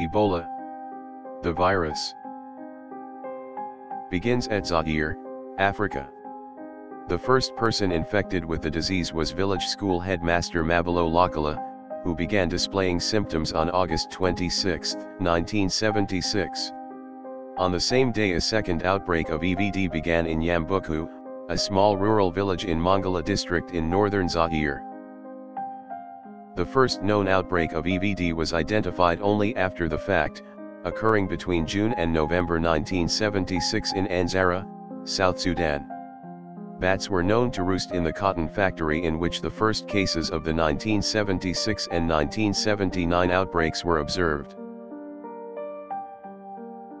Ebola. The virus begins at Zaire, Africa. The first person infected with the disease was village school headmaster Mabalo Lokela, who began displaying symptoms on August 26, 1976. On the same day a second outbreak of EVD began in Yambuku, a small rural village in Mongala district in northern Zaire. The first known outbreak of EVD was identified only after the fact, occurring between June and November 1976 in Nzara, South Sudan. Bats were known to roost in the cotton factory in which the first cases of the 1976 and 1979 outbreaks were observed.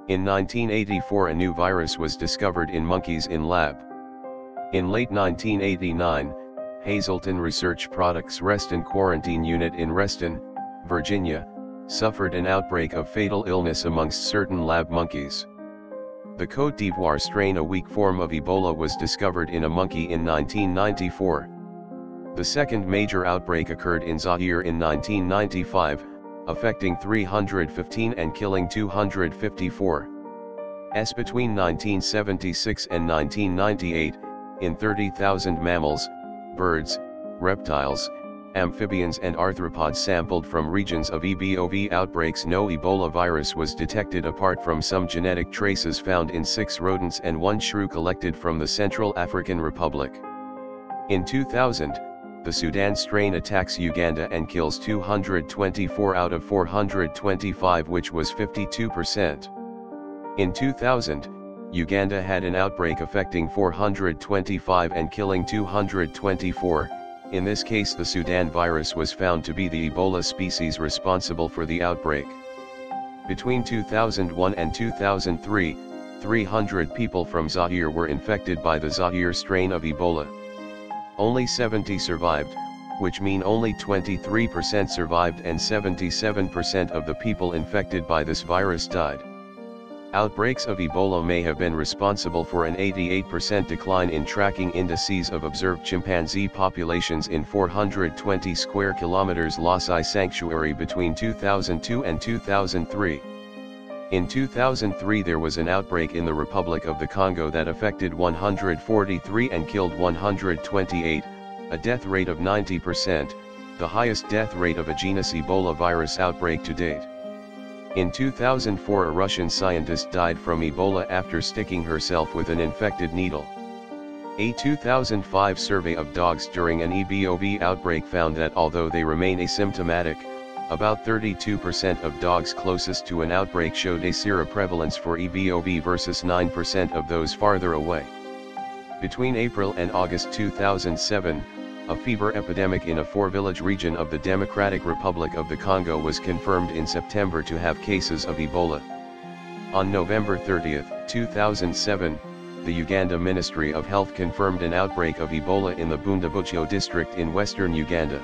In 1984 a new virus was discovered in monkeys in lab. In late 1989, Hazleton Research Products Reston Quarantine Unit in Reston, Virginia, suffered an outbreak of fatal illness amongst certain lab monkeys. The Côte d'Ivoire strain a weak form of Ebola was discovered in a monkey in 1994. The second major outbreak occurred in Zaire in 1995, affecting 315 and killing 254. S between 1976 and 1998, in 30,000 mammals, birds, reptiles, amphibians and arthropods sampled from regions of EBOV outbreaks no Ebola virus was detected apart from some genetic traces found in six rodents and one shrew collected from the Central African Republic. In 2000, the Sudan strain attacks Uganda and kills 224 out of 425 which was 52%. In 2000, Uganda had an outbreak affecting 425 and killing 224, in this case the Sudan virus was found to be the Ebola species responsible for the outbreak. Between 2001 and 2003, 300 people from Zaire were infected by the Zaire strain of Ebola. Only 70 survived, which mean only 23% survived and 77% of the people infected by this virus died. Outbreaks of Ebola may have been responsible for an 88% decline in tracking indices of observed chimpanzee populations in 420 square kilometers Lossi Sanctuary between 2002 and 2003. In 2003 there was an outbreak in the Republic of the Congo that affected 143 and killed 128, a death rate of 90%, the highest death rate of a genus Ebola virus outbreak to date. In 2004 a Russian scientist died from Ebola after sticking herself with an infected needle. A 2005 survey of dogs during an EBOV outbreak found that although they remain asymptomatic, about 32% of dogs closest to an outbreak showed a seroprevalence for EBOV versus 9% of those farther away. Between April and August 2007, a fever epidemic in a four-village region of the Democratic Republic of the Congo was confirmed in September to have cases of Ebola. On November 30, 2007, the Uganda Ministry of Health confirmed an outbreak of Ebola in the Bundibugyo district in western Uganda.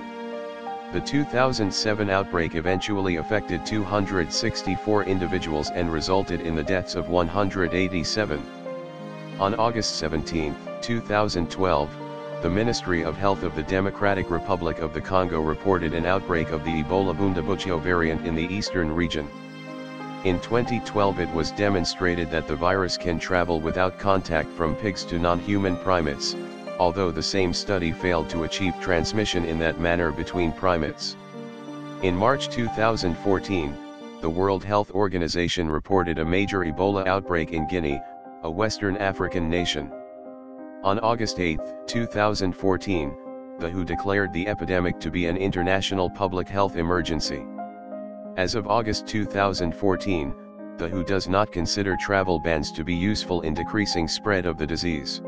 The 2007 outbreak eventually affected 264 individuals and resulted in the deaths of 187. On August 17, 2012, the Ministry of Health of the Democratic Republic of the Congo reported an outbreak of the Ebola Bundibugyo variant in the eastern region. In 2012 it was demonstrated that the virus can travel without contact from pigs to non-human primates, although the same study failed to achieve transmission in that manner between primates. In March 2014, the World Health Organization reported a major Ebola outbreak in Guinea, a Western African nation. On August 8, 2014, the WHO declared the epidemic to be an international public health emergency. As of August 2014, the WHO does not consider travel bans to be useful in decreasing spread of the disease.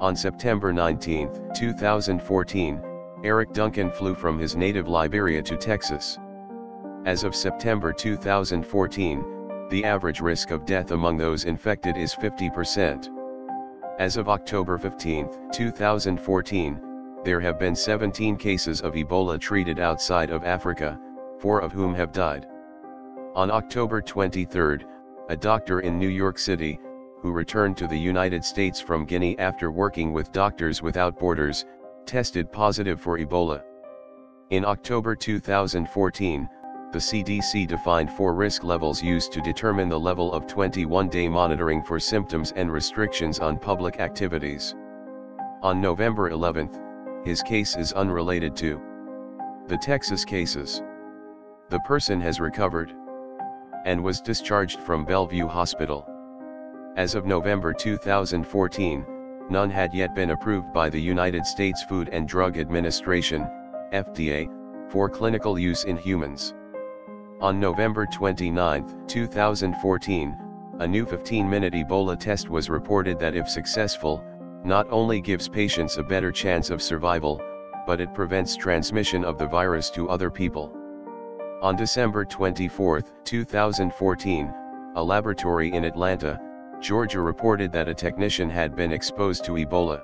On September 19, 2014, Eric Duncan flew from his native Liberia to Texas. As of September 2014, the average risk of death among those infected is 50%. As of October 15, 2014, there have been 17 cases of Ebola treated outside of Africa, four of whom have died. On October 23, a doctor in New York City, who returned to the United States from Guinea after working with Doctors Without Borders, tested positive for Ebola. In October 2014, the CDC defined four risk levels used to determine the level of 21-day monitoring for symptoms and restrictions on public activities. On November 11, his case is unrelated to the Texas cases. The person has recovered and was discharged from Bellevue Hospital. As of November 2014, none had yet been approved by the United States Food and Drug Administration, FDA, for clinical use in humans. On November 29, 2014, a new 15-minute Ebola test was reported that if successful, not only gives patients a better chance of survival, but it prevents transmission of the virus to other people. On December 24, 2014, a laboratory in Atlanta, Georgia reported that a technician had been exposed to Ebola.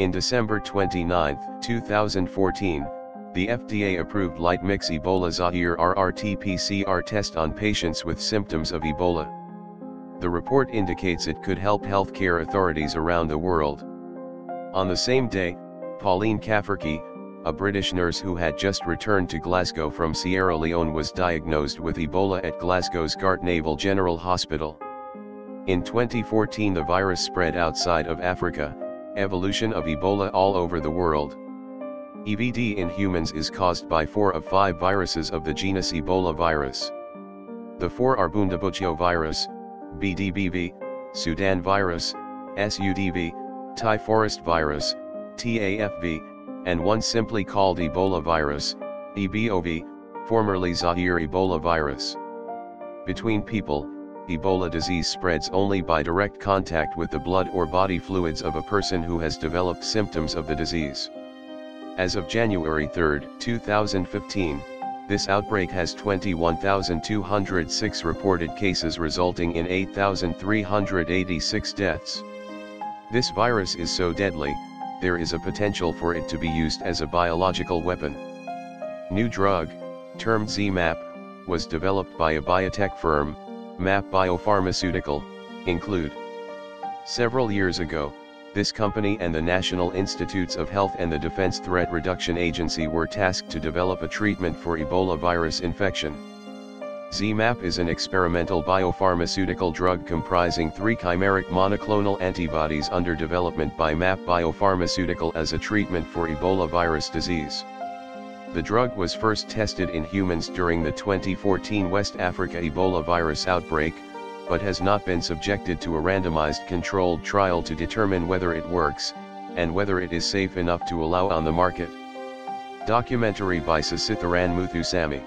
In December 29, 2014, the FDA approved Lightmix Ebola Zaire RRT-PCR test on patients with symptoms of Ebola. The report indicates it could help healthcare authorities around the world. On the same day, Pauline Cafferkey, a British nurse who had just returned to Glasgow from Sierra Leone was diagnosed with Ebola at Glasgow's Gartnavel General Hospital. In 2014 the virus spread outside of Africa, evolution of Ebola all over the world. EVD in humans is caused by four of five viruses of the genus Ebola virus. The four are Bundibugyo virus, BDBV, Sudan virus, SUDV, Taï Forest virus, TAFV, and one simply called Ebola virus, EBOV, formerly Zaire Ebola virus. Between people, Ebola disease spreads only by direct contact with the blood or body fluids of a person who has developed symptoms of the disease. As of January 3, 2015, this outbreak has 21,206 reported cases resulting in 8,386 deaths. This virus is so deadly, there is a potential for it to be used as a biological weapon. New drug, termed ZMapp, was developed by a biotech firm, MAP Biopharmaceutical, include. Several years ago, this company and the National Institutes of Health and the Defense Threat Reduction Agency were tasked to develop a treatment for Ebola virus infection. ZMapp is an experimental biopharmaceutical drug comprising three chimeric monoclonal antibodies under development by MAP Biopharmaceutical as a treatment for Ebola virus disease. The drug was first tested in humans during the 2014 West Africa Ebola virus outbreak, but has not been subjected to a randomized controlled trial to determine whether it works, and whether it is safe enough to allow on the market. Documentary by Sasitharan Muthusamy